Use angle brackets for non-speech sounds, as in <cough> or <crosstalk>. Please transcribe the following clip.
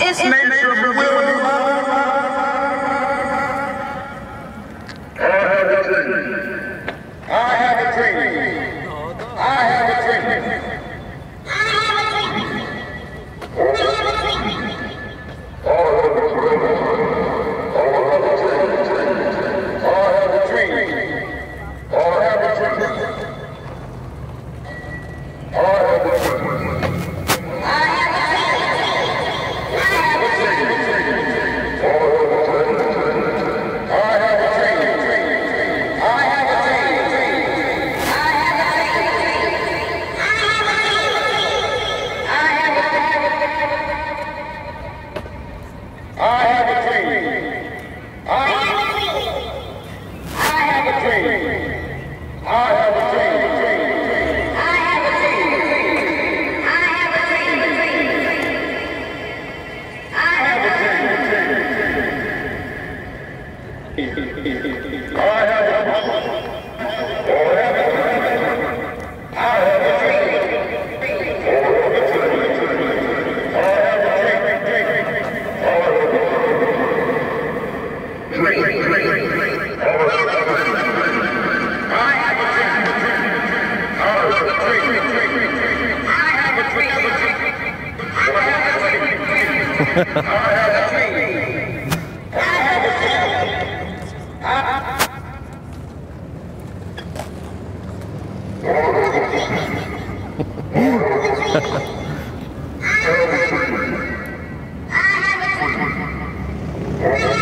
It's measurable. All right. <laughs> <laughs> <laughs> Oh,